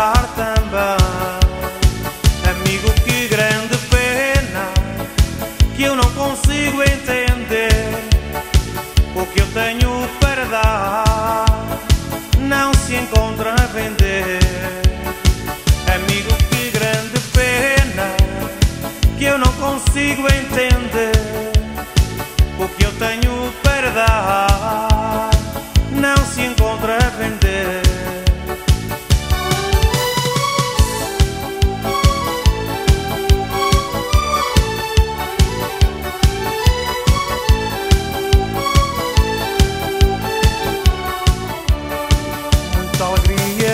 sujar também. Amigo, que grande pena que eu não consigo entender o que eu tenho para dar. Não se encontra a vender.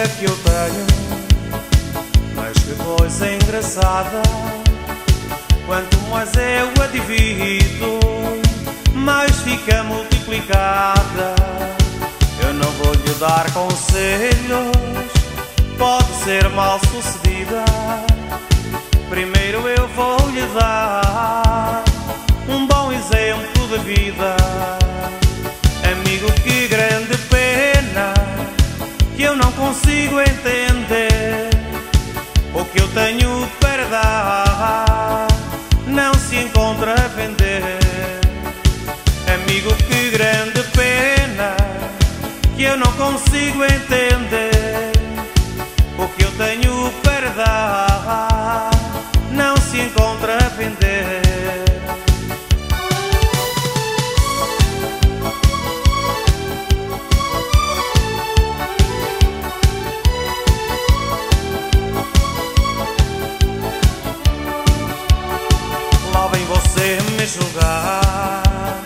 Que eu tenho. Mas que coisa engraçada. Quanto mais eu a divido, mais fica multiplicada. Eu não vou lhe dar conselhos, pode ser mal sucedida. Primeiro eu vou lhe dar um bom exemplo de vida. Eu não consigo entender o que eu tenho para dar. Não se encontra a vender. Amigo, que grande pena que eu não consigo entender me julgar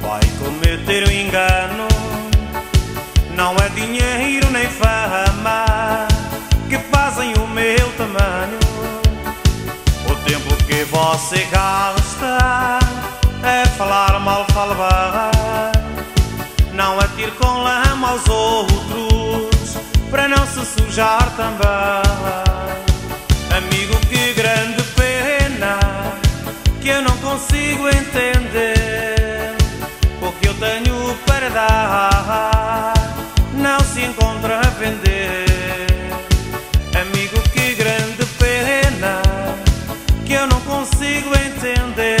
Vai cometer um engano. Não é dinheiro nem fama Que fazem o meu tamanho. O tempo que você gasta É falar mal, fala bem. Não é ter com lama aos outros Para não se sujar também que eu não consigo entender o que eu tenho para dar não se encontra a vender. Amigo, que grande pena que eu não consigo entender